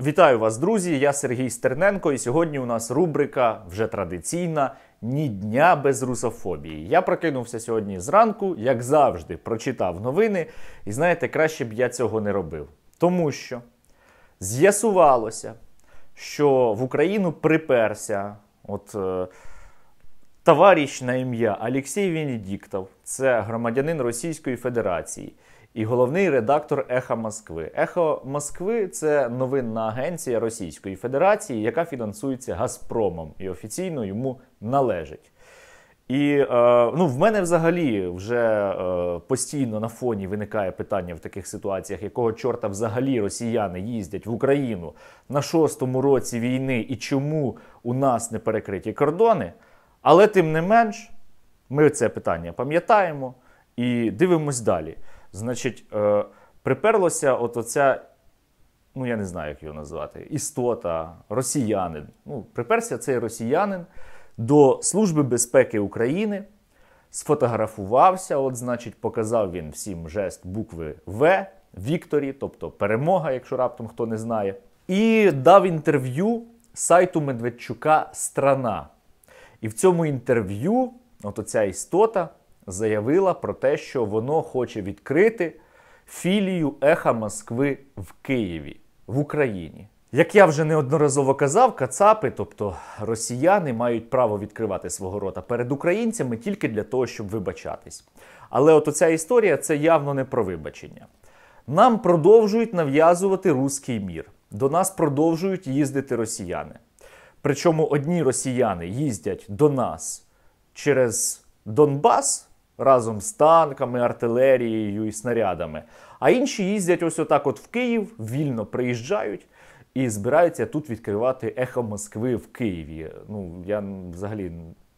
Вітаю вас, друзі! Я Сергій Стерненко, і сьогодні у нас рубрика вже традиційна Ні дня без русофобії. Я прокинувся сьогодні зранку, як завжди, прочитав новини, і знаєте, краще б я цього не робив. Тому що з'ясувалося, що в Україну приперся от, е, товариш на ім'я Олексій Венедіктов, це громадянин Російської Федерації і головний редактор Ехо Москви. Ехо Москви це новинна агенція Російської Федерації, яка фінансується Газпромом і офіційно йому належить. І е, ну, в мене взагалі вже е, постійно на фоні виникає питання в таких ситуаціях, якого чорта взагалі росіяни їздять в Україну на шостому році війни і чому у нас не перекриті кордони. Але тим не менш, ми це питання пам'ятаємо і дивимось далі. Значить, е, приперлося от оця, ну я не знаю, як його назвати, істота, росіянин. Ну, Приперся цей росіянин до Служби безпеки України, сфотографувався, от, значить, показав він всім жест букви В, Вікторі, тобто перемога, якщо раптом хто не знає, і дав інтерв'ю сайту Медведчука Страна. І в цьому інтерв'ю, от оця істота заявила про те, що воно хоче відкрити філію Еха Москви в Києві в Україні. Як я вже неодноразово казав, кацапи, тобто росіяни, мають право відкривати свого рота перед українцями тільки для того, щоб вибачатись. Але от оця історія це явно не про вибачення. Нам продовжують нав'язувати руський мір. До нас продовжують їздити росіяни. Причому одні росіяни їздять до нас через Донбас разом з танками, артилерією і снарядами. А інші їздять ось отак от в Київ, вільно приїжджають і збираються тут відкривати ехо Москви в Києві. Ну, я взагалі,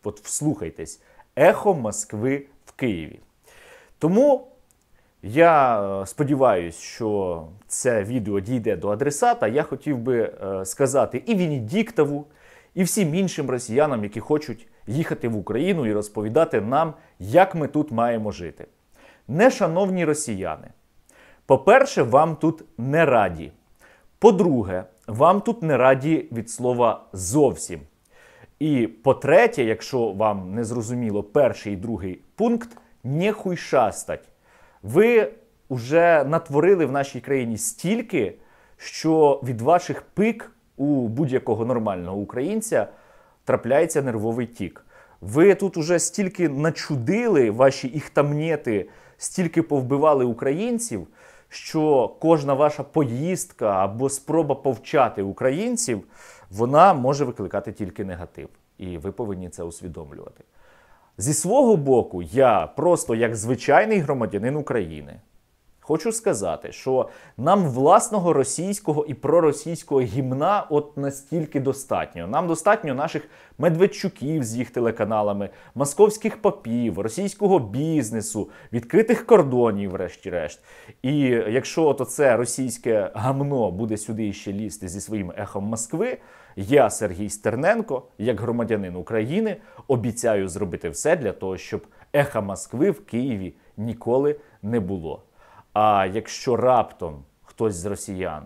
от вслухайтесь, ехо Москви в Києві. Тому я е, сподіваюся, що це відео дійде до адресата. Я хотів би е, сказати і Венедіктову, і всім іншим росіянам, які хочуть їхати в Україну і розповідати нам, як ми тут маємо жити. Нешановні росіяни, по-перше, вам тут не раді. По-друге, вам тут не раді від слова зовсім. І по-третє, якщо вам не зрозуміло перший і другий пункт, не хуйшастать. Ви вже натворили в нашій країні стільки, що від ваших пик у будь-якого нормального українця трапляється нервовий тік. Ви тут уже стільки начудили ваші іхтамнєти, стільки повбивали українців, що кожна ваша поїздка або спроба повчати українців, вона може викликати тільки негатив. І ви повинні це усвідомлювати. Зі свого боку, я просто як звичайний громадянин України. Хочу сказати, що нам власного російського і проросійського гімна от настільки достатньо. Нам достатньо наших медведчуків з їх телеканалами, московських попів, російського бізнесу, відкритих кордонів, врешті-решт. І якщо от це російське гамно буде сюди ще лізти зі своїм ехом Москви, я, Сергій Стерненко, як громадянин України, обіцяю зробити все для того, щоб еха Москви в Києві ніколи не було. А якщо раптом хтось з росіян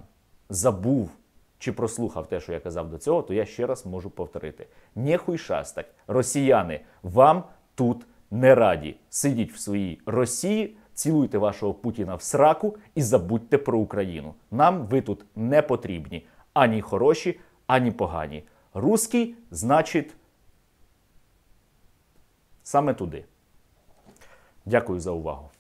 забув чи прослухав те, що я казав до цього, то я ще раз можу повторити: Нехуй шастать, росіяни, вам тут не раді. Сидіть в своїй Росії, цілуйте вашого Путіна в сраку і забудьте про Україну. Нам ви тут не потрібні ані хороші, ані погані. Руський, значить, саме туди. Дякую за увагу.